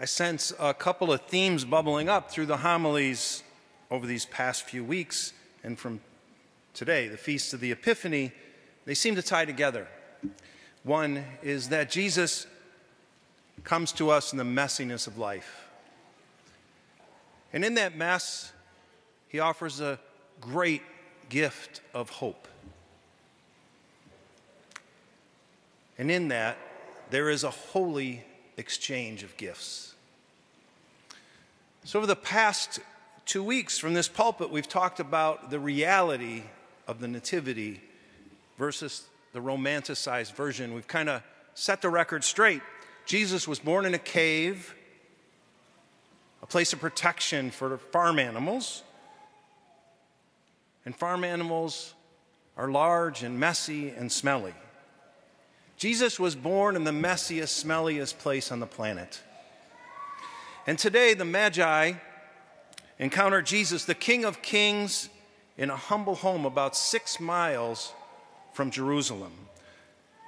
I sense a couple of themes bubbling up through the homilies over these past few weeks and from today, the Feast of the Epiphany. They seem to tie together. One is that Jesus comes to us in the messiness of life. And in that mess, he offers a great gift of hope. And in that, there is a holy exchange of gifts. So, over the past two weeks from this pulpit, we've talked about the reality of the Nativity versus the romanticized version. We've kind of set the record straight. Jesus was born in a cave, a place of protection for farm animals. And farm animals are large and messy and smelly. Jesus was born in the messiest, smelliest place on the planet. And today, the Magi encounter Jesus, the King of Kings, in a humble home about six miles from Jerusalem,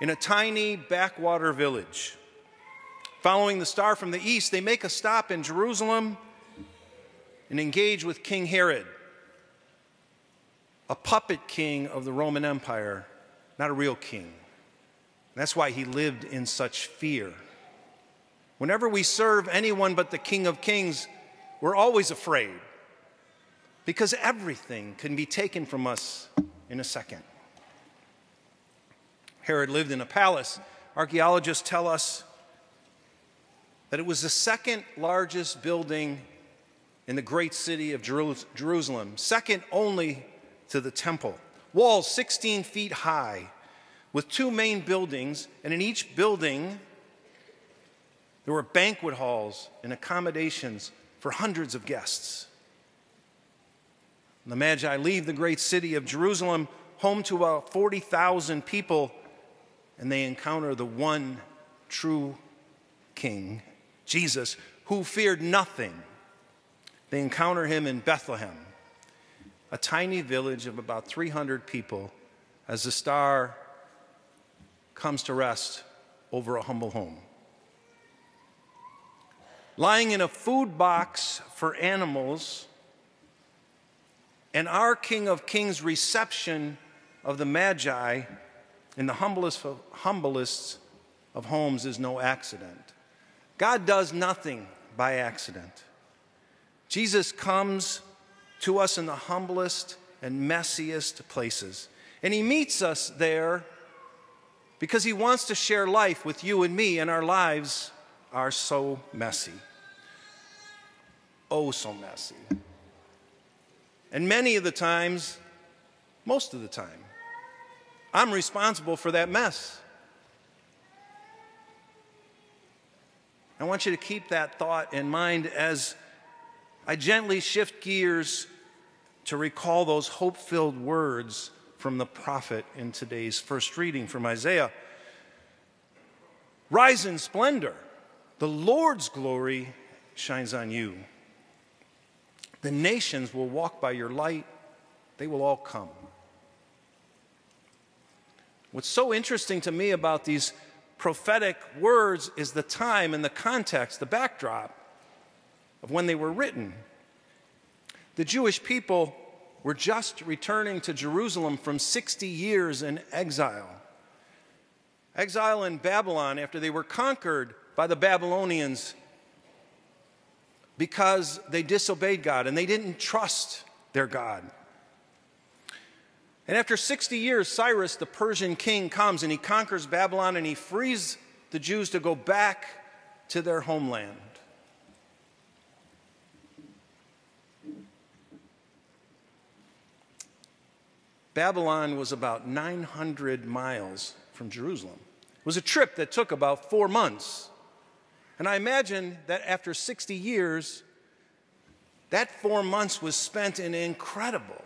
in a tiny backwater village. Following the star from the east, they make a stop in Jerusalem and engage with King Herod, a puppet king of the Roman Empire, not a real king. That's why he lived in such fear. Whenever we serve anyone but the King of Kings, we're always afraid because everything can be taken from us in a second. Herod lived in a palace. Archaeologists tell us that it was the second largest building in the great city of Jerusalem, second only to the temple. Walls 16 feet high, with two main buildings, and in each building, there were banquet halls and accommodations for hundreds of guests. The Magi leave the great city of Jerusalem, home to about 40,000 people, and they encounter the one true King, Jesus, who feared nothing. They encounter him in Bethlehem, a tiny village of about 300 people, as the star comes to rest over a humble home. Lying in a food box for animals, and our King of Kings' reception of the Magi in the humblest of, humblest of homes is no accident. God does nothing by accident. Jesus comes to us in the humblest and messiest places, and he meets us there because He wants to share life with you and me, and our lives are so messy. Oh, so messy. And many of the times, most of the time, I'm responsible for that mess. I want you to keep that thought in mind as I gently shift gears to recall those hope filled words from the prophet in today's first reading from Isaiah. Rise in splendor, the Lord's glory shines on you. The nations will walk by your light, they will all come. What's so interesting to me about these prophetic words is the time and the context, the backdrop of when they were written. The Jewish people were just returning to Jerusalem from 60 years in exile. Exile in Babylon after they were conquered by the Babylonians because they disobeyed God and they didn't trust their God. And after 60 years, Cyrus, the Persian king, comes and he conquers Babylon and he frees the Jews to go back to their homeland. Babylon was about 900 miles from Jerusalem. It was a trip that took about four months. And I imagine that after 60 years, that four months was spent in incredible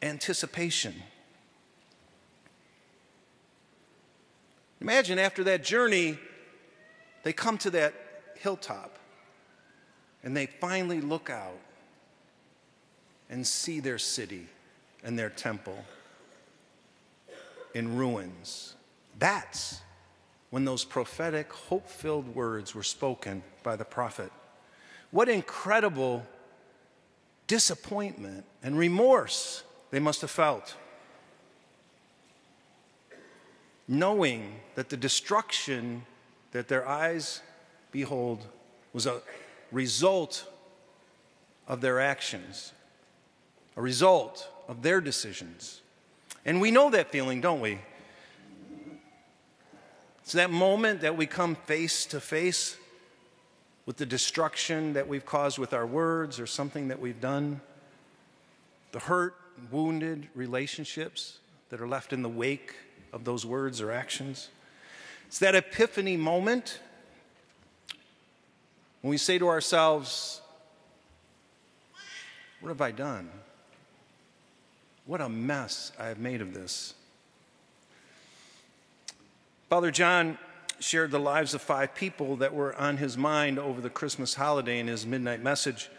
anticipation. Imagine after that journey, they come to that hilltop and they finally look out and see their city and their temple in ruins. That's when those prophetic, hope filled words were spoken by the prophet. What incredible disappointment and remorse they must have felt. Knowing that the destruction that their eyes behold was a result of their actions, a result of their decisions. And we know that feeling, don't we? It's that moment that we come face to face with the destruction that we've caused with our words or something that we've done, the hurt, wounded relationships that are left in the wake of those words or actions. It's that epiphany moment when we say to ourselves, What have I done? What a mess I have made of this. Father John shared the lives of five people that were on his mind over the Christmas holiday in his midnight message.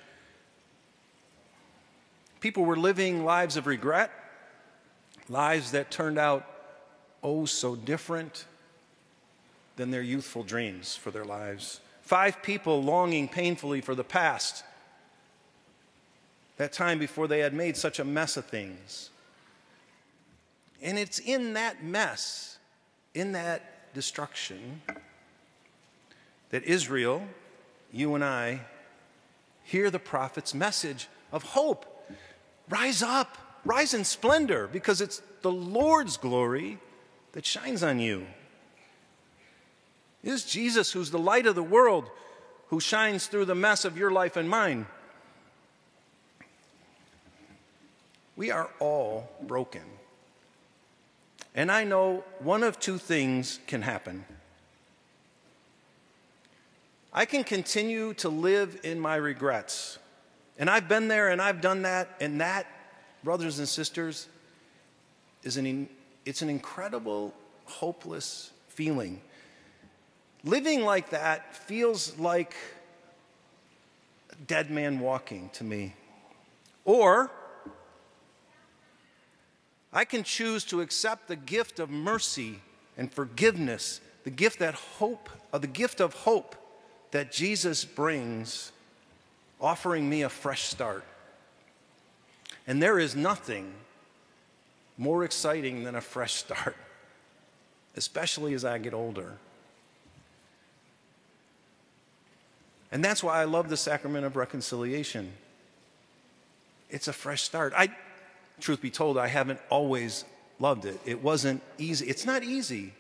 People were living lives of regret, lives that turned out oh so different than their youthful dreams for their lives. Five people longing painfully for the past, that time before they had made such a mess of things. And it's in that mess in that destruction that Israel, you and I, hear the prophet's message of hope. Rise up, rise in splendor, because it's the Lord's glory that shines on you. It is Jesus who's the light of the world, who shines through the mess of your life and mine. We are all broken. And I know one of two things can happen. I can continue to live in my regrets. And I've been there and I've done that, and that, brothers and sisters, is an, it's an incredible, hopeless feeling. Living like that feels like a dead man walking to me. Or I can choose to accept the gift of mercy and forgiveness, the gift that hope, uh, the gift of hope that Jesus brings, offering me a fresh start. And there is nothing more exciting than a fresh start, especially as I get older. And that's why I love the sacrament of reconciliation. It's a fresh start. I, truth be told, I haven't always loved it. It wasn't easy. It's not easy.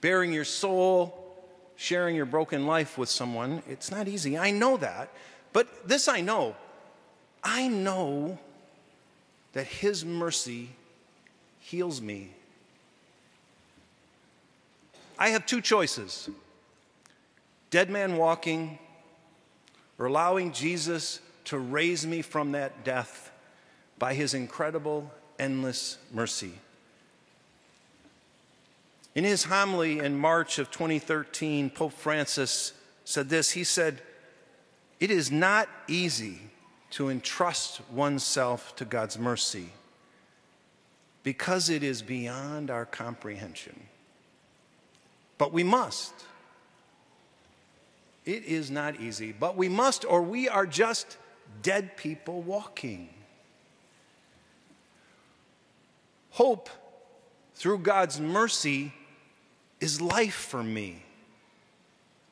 Baring your soul, sharing your broken life with someone, it's not easy. I know that. But this I know I know that His mercy heals me. I have two choices dead man walking or allowing Jesus to raise me from that death by his incredible, endless mercy. In his homily in March of 2013, Pope Francis said this He said, It is not easy to entrust oneself to God's mercy because it is beyond our comprehension. But we must. It is not easy, but we must, or we are just dead people walking. Hope through God's mercy is life for me.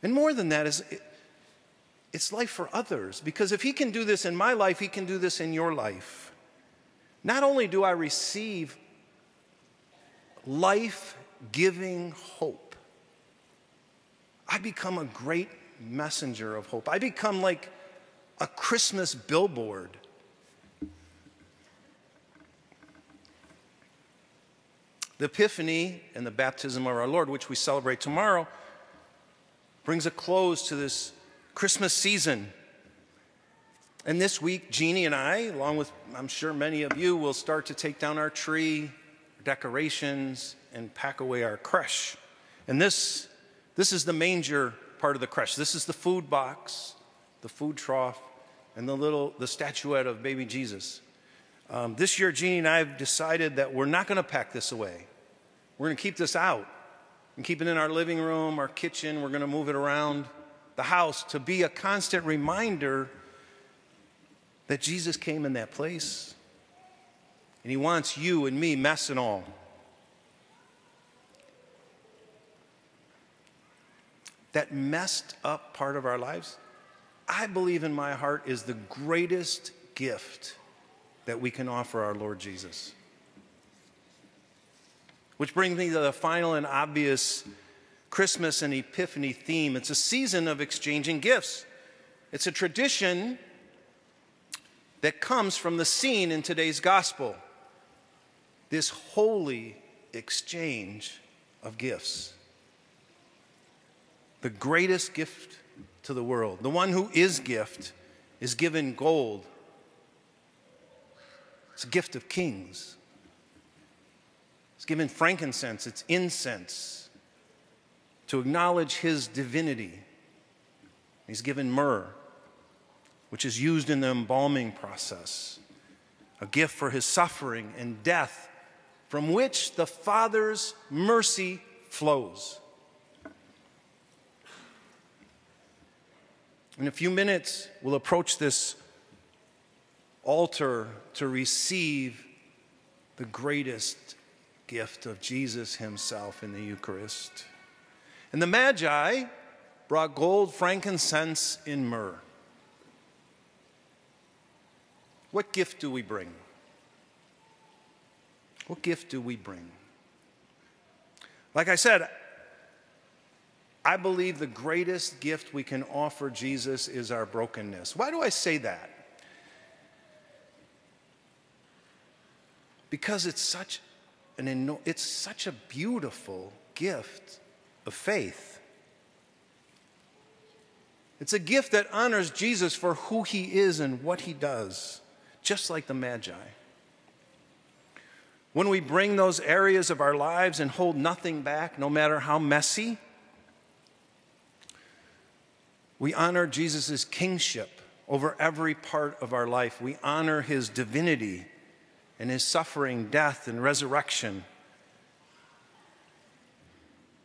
And more than that is it's life for others because if he can do this in my life, he can do this in your life. Not only do I receive life-giving hope, I become a great messenger of hope. I become like a Christmas billboard The Epiphany and the baptism of our Lord, which we celebrate tomorrow, brings a close to this Christmas season. And this week, Jeannie and I, along with I'm sure many of you, will start to take down our tree, decorations, and pack away our creche. And this, this is the manger part of the creche. This is the food box, the food trough, and the little the statuette of baby Jesus. Um, this year, Jeannie and I have decided that we're not going to pack this away. We're going to keep this out and keep it in our living room, our kitchen. We're going to move it around the house to be a constant reminder that Jesus came in that place. And he wants you and me, mess and all. That messed up part of our lives, I believe in my heart, is the greatest gift that we can offer our Lord Jesus. Which brings me to the final and obvious Christmas and Epiphany theme. It's a season of exchanging gifts. It's a tradition that comes from the scene in today's gospel this holy exchange of gifts. The greatest gift to the world, the one who is gift, is given gold. It's a gift of kings. It's given frankincense, it's incense to acknowledge his divinity. He's given myrrh, which is used in the embalming process, a gift for his suffering and death, from which the Father's mercy flows. In a few minutes, we'll approach this altar to receive the greatest gift of Jesus himself in the Eucharist. And the Magi brought gold, frankincense, and myrrh. What gift do we bring? What gift do we bring? Like I said, I believe the greatest gift we can offer Jesus is our brokenness. Why do I say that? Because it's such an it's such a beautiful gift of faith. It's a gift that honors Jesus for who he is and what he does, just like the Magi. When we bring those areas of our lives and hold nothing back, no matter how messy, we honor Jesus' kingship over every part of our life. We honor his divinity and his suffering, death, and resurrection.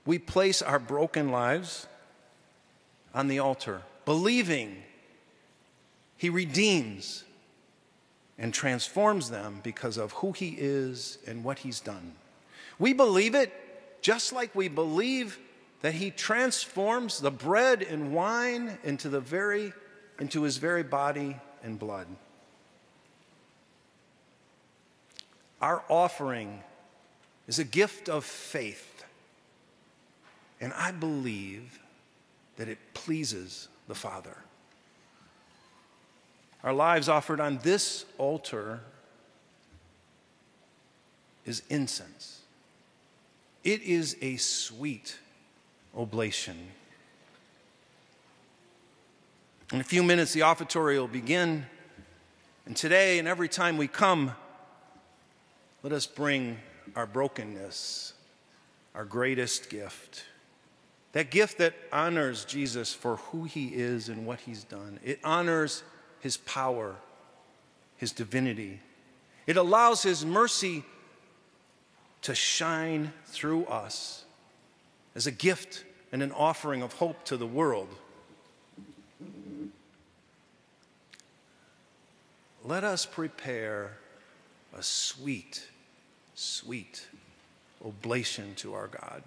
We place our broken lives on the altar, believing he redeems and transforms them because of who he is and what he's done. We believe it just like we believe that he transforms the bread and wine into the very into his very body and blood. Our offering is a gift of faith. And I believe that it pleases the Father. Our lives offered on this altar is incense. It is a sweet oblation. In a few minutes, the offertory will begin. And today and every time we come, let us bring our brokenness, our greatest gift. That gift that honors Jesus for who he is and what he's done. It honors his power, his divinity. It allows his mercy to shine through us as a gift and an offering of hope to the world. Let us prepare a sweet, sweet oblation to our God.